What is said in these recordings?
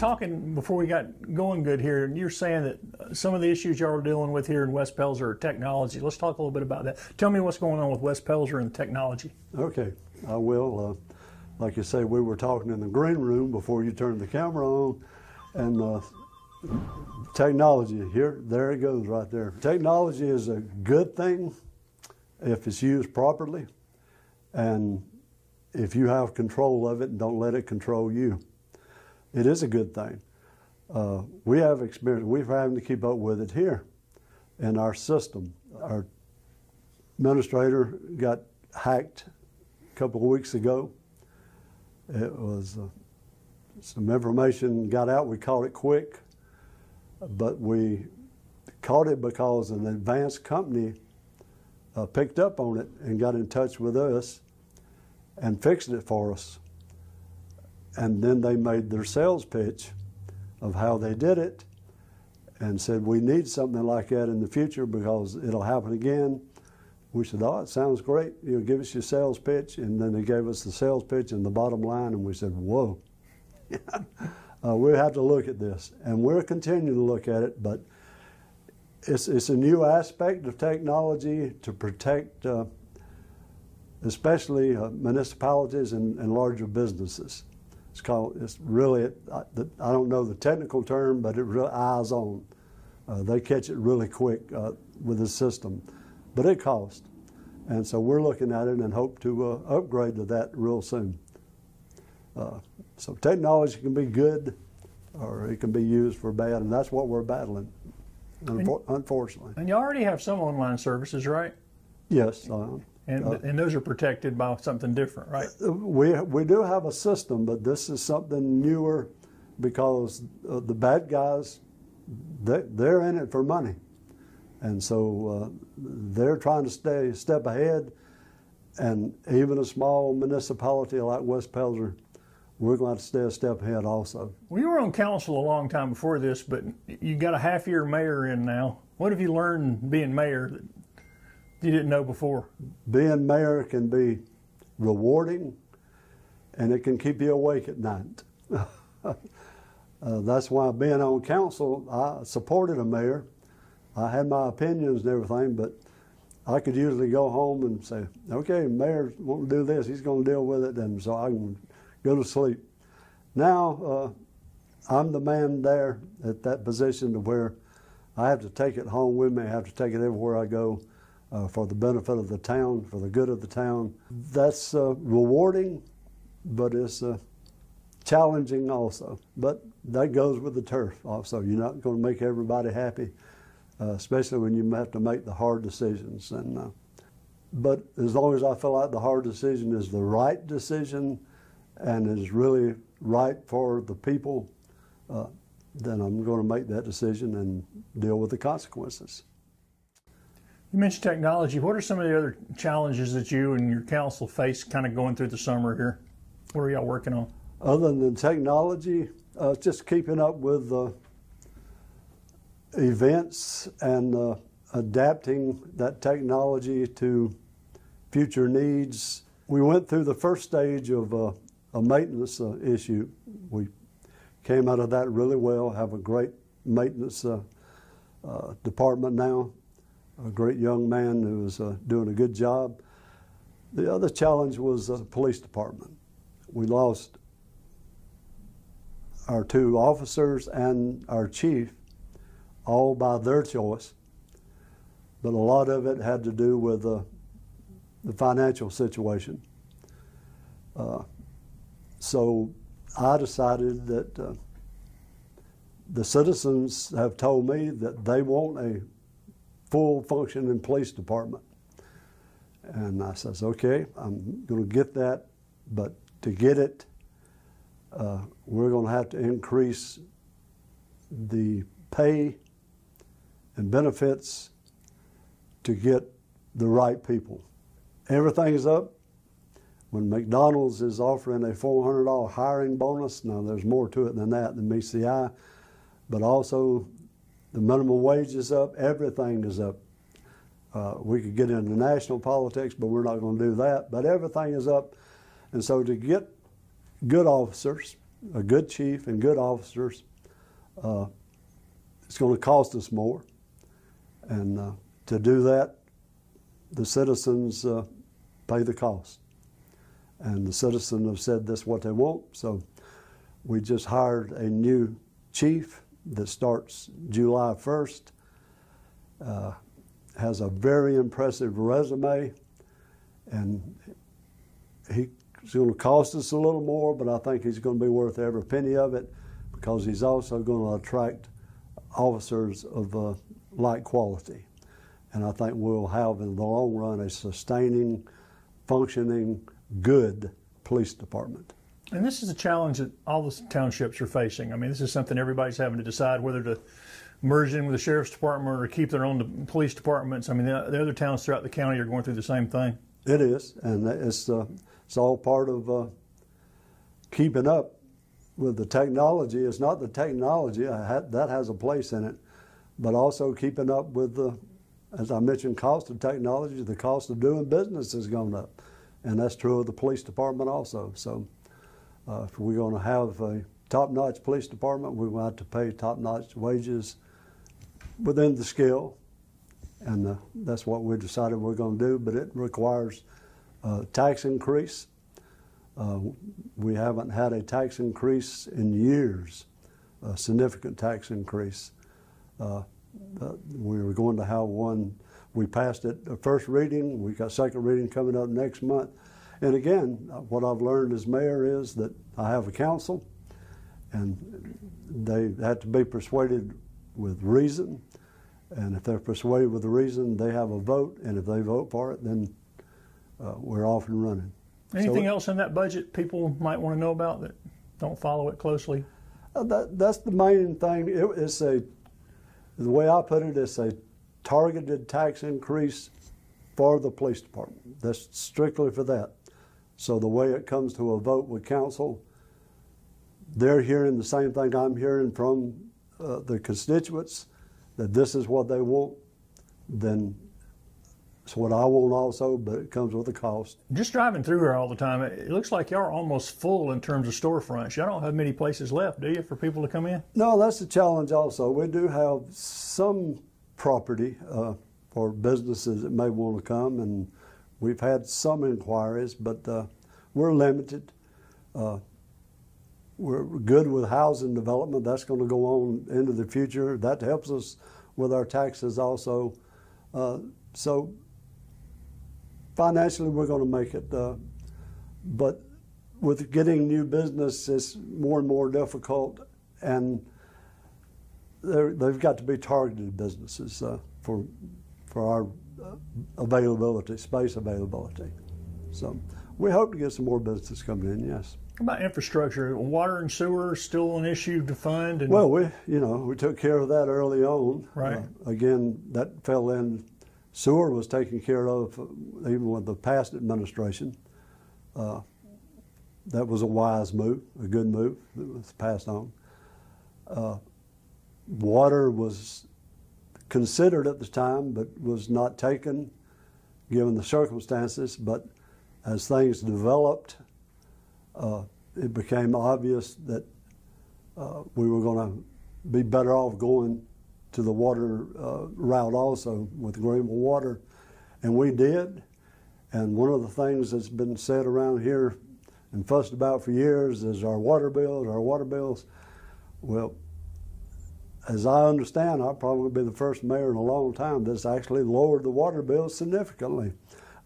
talking before we got going good here, and you're saying that some of the issues y'all are dealing with here in West Pelzer are technology. Let's talk a little bit about that. Tell me what's going on with West Pelzer and technology. Okay, I will. Uh, like you say, we were talking in the green room before you turned the camera on, and uh, technology here, there it goes right there. Technology is a good thing if it's used properly, and if you have control of it and don't let it control you. It is a good thing. Uh, we have experience, we're having to keep up with it here in our system. Our administrator got hacked a couple of weeks ago. It was uh, some information got out. We caught it quick, but we caught it because an advanced company uh, picked up on it and got in touch with us and fixed it for us. And then they made their sales pitch of how they did it and said, We need something like that in the future because it'll happen again. We said, Oh, it sounds great. You give us your sales pitch. And then they gave us the sales pitch and the bottom line, and we said, Whoa. uh, we have to look at this. And we're continuing to look at it, but it's, it's a new aspect of technology to protect. Uh, especially uh, municipalities and, and, larger businesses. It's called, it's really, I, I, don't know the technical term, but it really eyes on. Uh, they catch it really quick uh, with the system, but it costs. And so we're looking at it and hope to uh, upgrade to that real soon. Uh, so technology can be good or it can be used for bad, and that's what we're battling, unfortunately. And you already have some online services, right? Yes. Uh, and, uh, and those are protected by something different, right? We, we do have a system, but this is something newer because uh, the bad guys, they, they're in it for money. And so uh, they're trying to stay a step ahead. And even a small municipality like West Pelzer, we're going to stay a step ahead also. Well, you were on council a long time before this, but you got a half year mayor in now. What have you learned being mayor that you didn't know before? Being mayor can be rewarding and it can keep you awake at night. uh, that's why being on council, I supported a mayor. I had my opinions and everything, but I could usually go home and say, okay, mayor won't do this, he's going to deal with it, and so I can go to sleep. Now, uh, I'm the man there at that position to where I have to take it home with me, I have to take it everywhere I go uh, for the benefit of the town, for the good of the town. That's uh, rewarding, but it's uh, challenging also. But that goes with the turf also. You're not going to make everybody happy, uh, especially when you have to make the hard decisions. And uh, but as long as I feel like the hard decision is the right decision and is really right for the people, uh, then I'm going to make that decision and deal with the consequences. You mentioned technology. What are some of the other challenges that you and your council face kind of going through the summer here? What are y'all working on? Other than technology, uh, just keeping up with uh, events and uh, adapting that technology to future needs. We went through the first stage of uh, a maintenance uh, issue. We came out of that really well, have a great maintenance uh, department now a great young man who was uh, doing a good job. The other challenge was the police department. We lost our two officers and our chief, all by their choice. But a lot of it had to do with uh, the financial situation. Uh, so I decided that uh, the citizens have told me that they want a full functioning police department. And I says, okay, I'm going to get that, but to get it, uh, we're going to have to increase the pay and benefits to get the right people. Everything's up. When McDonald's is offering a $400 hiring bonus, now there's more to it than that than meets the eye, but also the minimum wage is up. Everything is up. Uh, we could get into national politics, but we're not going to do that. But everything is up. And so to get good officers a good chief and good officers, uh, it's going to cost us more. And uh, to do that, the citizens uh, pay the cost. And the citizens have said that's what they want. So we just hired a new chief that starts July 1st. Uh, has a very impressive resume, and he's going to cost us a little more, but I think he's going to be worth every penny of it because he's also going to attract officers of uh, like quality. And I think we'll have in the long run a sustaining, functioning, good police department. And this is a challenge that all the townships are facing. I mean, this is something everybody's having to decide whether to merge in with the sheriff's department or keep their own police departments. I mean, the, the other towns throughout the county are going through the same thing. It is, and it's uh, it's all part of uh, keeping up with the technology. It's not the technology that has a place in it, but also keeping up with the, as I mentioned, cost of technology. The cost of doing business has gone up, and that's true of the police department also. So. Uh, if we're going to have a top-notch police department, we want to pay top-notch wages within the scale, and uh, that's what we decided we're going to do. But it requires a tax increase. Uh, we haven't had a tax increase in years, a significant tax increase. Uh, we were going to have one. We passed it first reading. We got second reading coming up next month. And again, what I've learned as mayor is that I have a council, and they have to be persuaded with reason. And if they're persuaded with the reason, they have a vote, and if they vote for it, then uh, we're off and running. Anything so, else in that budget people might want to know about that don't follow it closely? Uh, that, that's the main thing. It, it's a, the way I put it, it's a targeted tax increase for the police department. That's strictly for that. So the way it comes to a vote with council, they're hearing the same thing I'm hearing from uh, the constituents that this is what they want. Then it's what I want also, but it comes with a cost. Just driving through here all the time, it looks like y'all are almost full in terms of storefronts. Y'all don't have many places left, do you, for people to come in? No, that's the challenge also. We do have some property uh, for businesses that may want to come and We've had some inquiries, but uh, we're limited. Uh, we're good with housing development. That's going to go on into the future. That helps us with our taxes also. Uh, so financially, we're going to make it. Uh, but with getting new business, it's more and more difficult, and they've got to be targeted businesses uh, for for our availability, space availability. So we hope to get some more business coming in. Yes. How about infrastructure? Water and sewer still an issue to fund? well, we you know we took care of that early on. Right. Uh, again, that fell in. Sewer was taken care of even with the past administration. Uh, that was a wise move, a good move. It was passed on. Uh, water was considered at the time, but was not taken given the circumstances. But as things developed, uh, it became obvious that uh, we were going to be better off going to the water uh, route also with Greenville Water. And we did. And one of the things that's been said around here and fussed about for years is our water bills, our water bills. Well, as I understand, I'll probably be the first mayor in a long time that's actually lowered the water bill significantly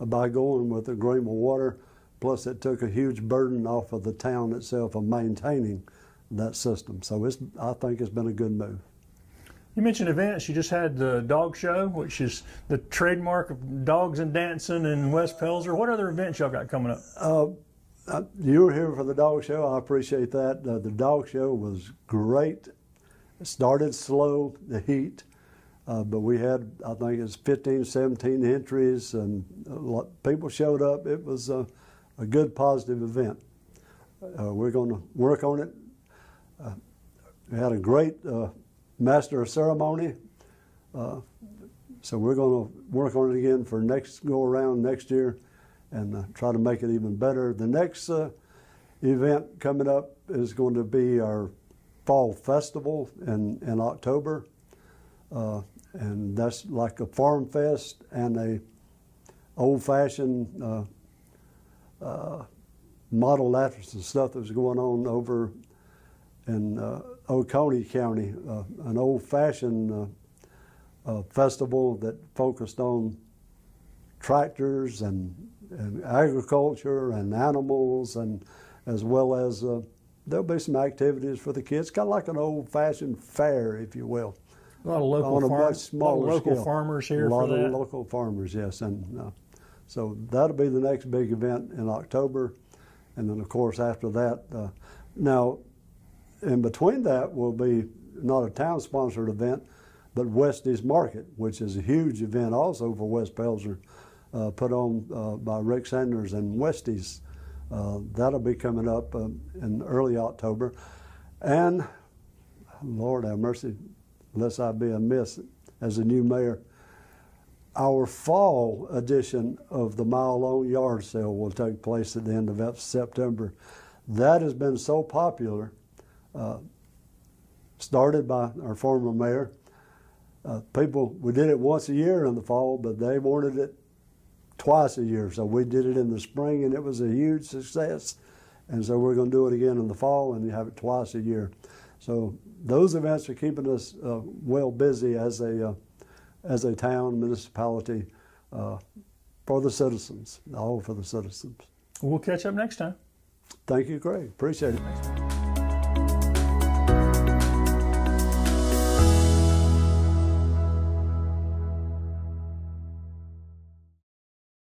by going with the Greenville Water. Plus, it took a huge burden off of the town itself of maintaining that system. So it's, I think it's been a good move. You mentioned events. You just had the dog show, which is the trademark of dogs and dancing in West Pelzer. What other events y'all got coming up? Uh, uh you were here for the dog show. I appreciate that. Uh, the dog show was great. It started slow, the heat, uh, but we had, I think it was 15, 17 entries, and lot, people showed up. It was a, a good, positive event. Uh, we're going to work on it. Uh, we had a great uh, master of ceremony, uh, so we're going to work on it again for next go around next year and uh, try to make it even better. The next event coming up is going to be our fall festival in, in October. Uh, and that's like a farm fest and a old fashioned uh, uh, model after some stuff that was going on over in uh, Oconee County, uh, an old fashioned uh, uh, festival that focused on tractors and, and agriculture and animals, and as well as uh, there'll be some activities for the kids, kind of like an old fashioned fair, if you will. A lot of local, on a farm- much lot of smaller local scale. farmers here a lot for that. of local farmers, yes, and uh, so that'll be the next big event in October, and then of course after that, uh, now, in between that will be not a town-sponsored event, but Westies Market, which is a huge event also for West Pelzer, uh, put on uh, by Rick Sanders and Westies. Uh, that'll be coming up uh, in early October, and Lord have mercy, lest I be amiss as a new mayor. Our fall edition of the mile long yard sale will take place at the end of September. That has been so popular, uh, started by our former mayor. Uh, people, we did it once a year in the fall, but they wanted it twice a year. So we did it in the spring, and it was a huge success. And so we're going to do it again in the fall, and you have it twice a year. So those events are keeping us uh, well busy as a uh, as a town municipality uh, for the citizens, all for the citizens. We'll catch up next time. Thank you, Greg. Appreciate it.